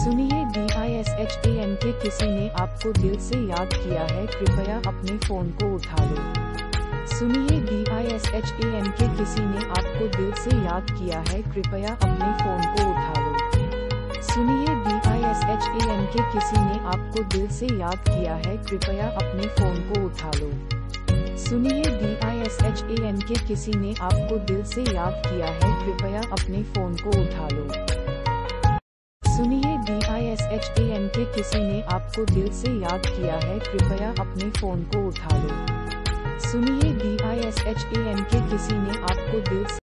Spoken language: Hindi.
सुनिए D I S H A M के किसी ने आपको दिल से याद किया है, कृपया अपने फ़ोन को उठा लो सुनिए D I S H A M के किसी ने आपको दिल से याद किया है, कृपया अपने फ़ोन को उठा लो सुनिए D I S H A M के किसी ने आपको दिल से याद किया है, कृपया अपने फ़ोन को उठा लो सुनिए D I S H A M के किसी ने आपको दिल से याद किया है, कृपया अपने फ़ोन को उठा लो सुनिए D I S H A N के किसी ने आपको दिल से याद किया है, कृपया अपने फ़ोन को उठा लो। सुनिए D I S H A N के किसी ने आपको दिल से